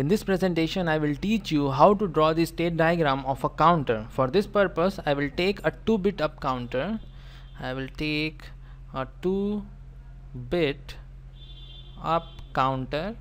In this presentation I will teach you how to draw the state diagram of a counter. For this purpose I will take a 2 bit up counter. I will take a 2 bit up counter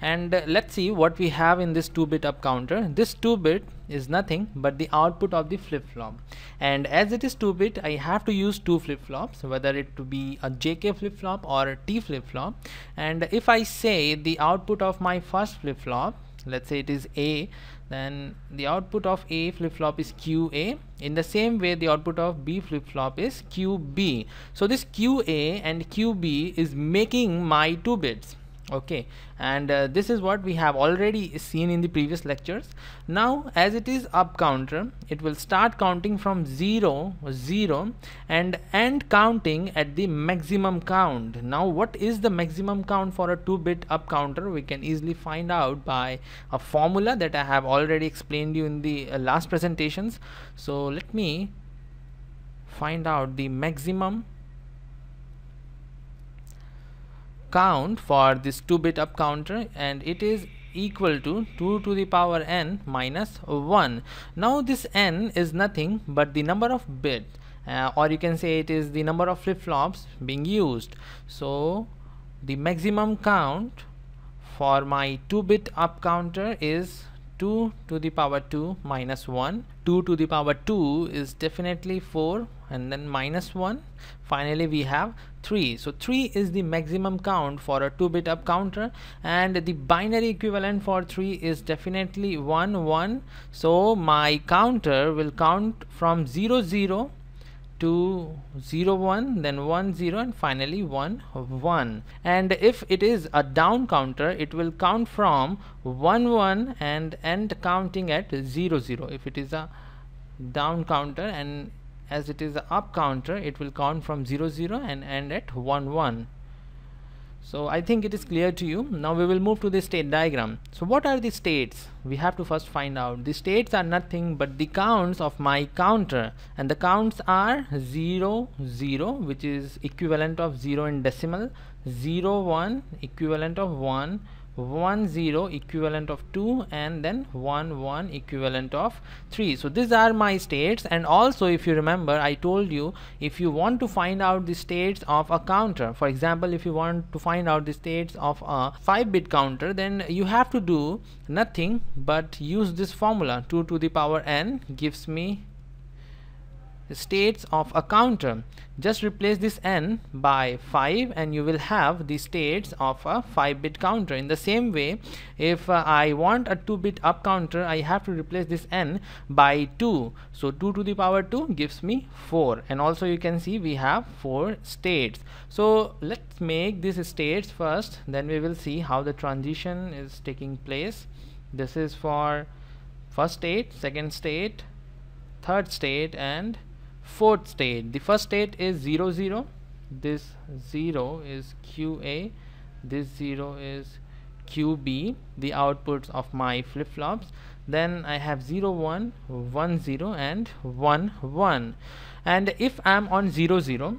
and uh, let's see what we have in this 2 bit up counter. This 2 bit is nothing but the output of the flip-flop. And as it is 2 bit I have to use two flip-flops whether it to be a JK flip-flop or a T flip-flop. And if I say the output of my first flip-flop let's say it is A then the output of A flip-flop is QA in the same way the output of B flip-flop is QB so this QA and QB is making my two bits okay and uh, this is what we have already seen in the previous lectures. Now as it is up counter it will start counting from 0 0 and end counting at the maximum count. Now what is the maximum count for a 2 bit up counter? We can easily find out by a formula that I have already explained you in the uh, last presentations. So let me find out the maximum count for this 2 bit up counter and it is equal to 2 to the power n minus 1 now this n is nothing but the number of bits uh, or you can say it is the number of flip-flops being used. So the maximum count for my 2 bit up counter is 2 to the power 2 minus 1 2 to the power 2 is definitely 4 and then minus 1 finally we have 3 so 3 is the maximum count for a 2 bit up counter and the binary equivalent for 3 is definitely 1 1 so my counter will count from 0 0 to 0 1 then 1 0 and finally 1 1 and if it is a down counter it will count from 1 1 and end counting at 0 0 if it is a down counter and as it is a up counter it will count from 0 0 and end at 1 1 so I think it is clear to you. Now we will move to the state diagram. So what are the states? We have to first find out. The states are nothing but the counts of my counter. And the counts are 0 0 which is equivalent of 0 in decimal 0 1 equivalent of 1 1 0 equivalent of 2 and then 1 1 equivalent of 3 so these are my states. And also if you remember I told you if you want to find out the states of a counter for example if you want to find out the states of a 5 bit counter then you have to do nothing but use this formula. 2 to the power n gives me states of a counter just replace this n by 5 and you will have the states of a 5 bit counter. In the same way if uh, I want a 2 bit up counter I have to replace this n by 2 so 2 to the power 2 gives me 4 and also you can see we have 4 states. So let's make these states first. Then we will see how the transition is taking place. This is for first state second state third state and fourth state. The first state is 0 0 this 0 is QA this 0 is QB the outputs of my flip-flops. Then I have 0 1 1 0 and 1 1 and if I'm on 0 0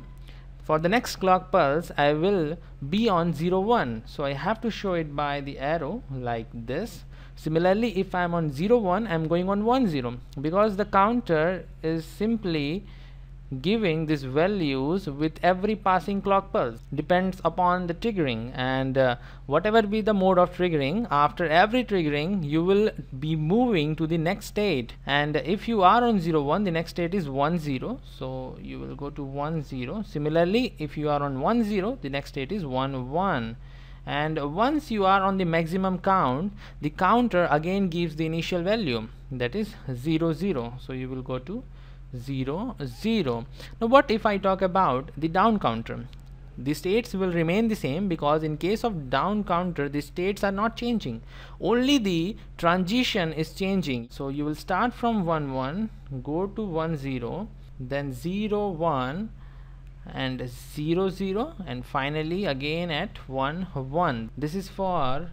for the next clock pulse I will be on 0 1 so I have to show it by the arrow like this. Similarly if I'm on 0 1 I'm going on 1 0 because the counter is simply giving these values with every passing clock pulse. Depends upon the triggering and uh, whatever be the mode of triggering after every triggering you will be moving to the next state. And if you are on 0 1 the next state is 1 0 so you will go to 1 0 similarly if you are on 1 0 the next state is 1 1 and once you are on the maximum count the counter again gives the initial value. That is 0 0 so you will go to 0 0 now what if I talk about the down counter? The states will remain the same because in case of down counter the states are not changing. Only the transition is changing. So you will start from 1 1 go to 1 0 then 0 1 and 0 0 and finally again at 1 1 this is for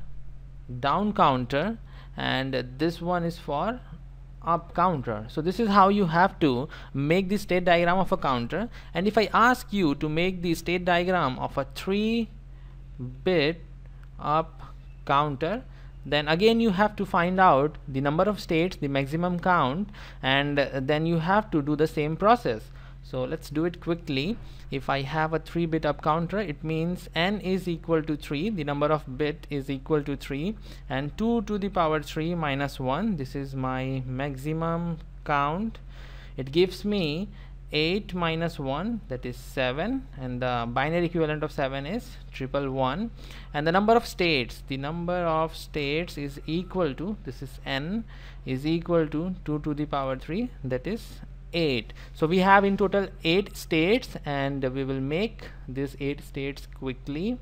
down counter and this one is for up counter. So this is how you have to make the state diagram of a counter. And if I ask you to make the state diagram of a 3 bit up counter then again you have to find out the number of states the maximum count and uh, then you have to do the same process so let's do it quickly. If I have a 3 bit up counter it means n is equal to 3 the number of bit is equal to 3 and 2 to the power 3 minus 1 this is my maximum count. It gives me 8 minus 1 that is 7 and the binary equivalent of 7 is triple 1 and the number of states. The number of states is equal to this is n is equal to 2 to the power 3 that is 8 so we have in total 8 states and we will make these 8 states quickly.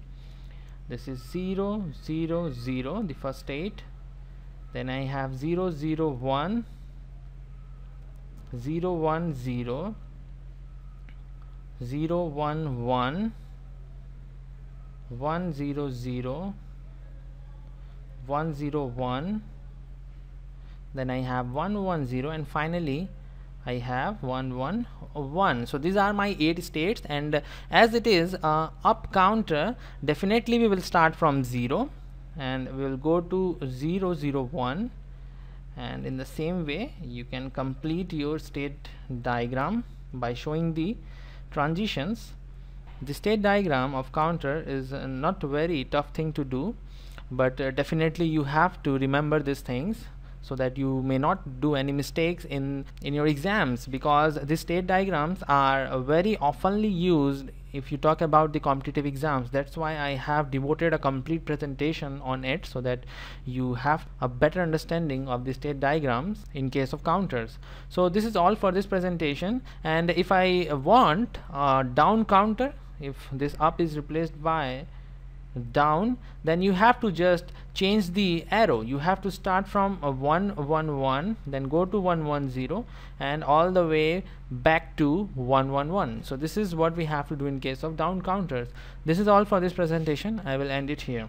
This is 0 0 0 the first state. Then I have 0 0 1 0 1 0 0 1 1 1 0 0 1 0 1 then I have 1 1 0 and finally I have 1 1 1 so these are my 8 states and as it is uh, up counter definitely we will start from 0 and we will go to 0 0 1 and in the same way you can complete your state diagram by showing the transitions. The state diagram of counter is uh, not very tough thing to do but uh, definitely you have to remember these things so that you may not do any mistakes in in your exams because the state diagrams are very oftenly used if you talk about the competitive exams. That's why I have devoted a complete presentation on it so that you have a better understanding of the state diagrams in case of counters. So this is all for this presentation and if I want a down counter if this up is replaced by down then you have to just change the arrow. You have to start from a 1 1 1 then go to 1 1 0 and all the way back to 1 1 1 so this is what we have to do in case of down counters. This is all for this presentation. I will end it here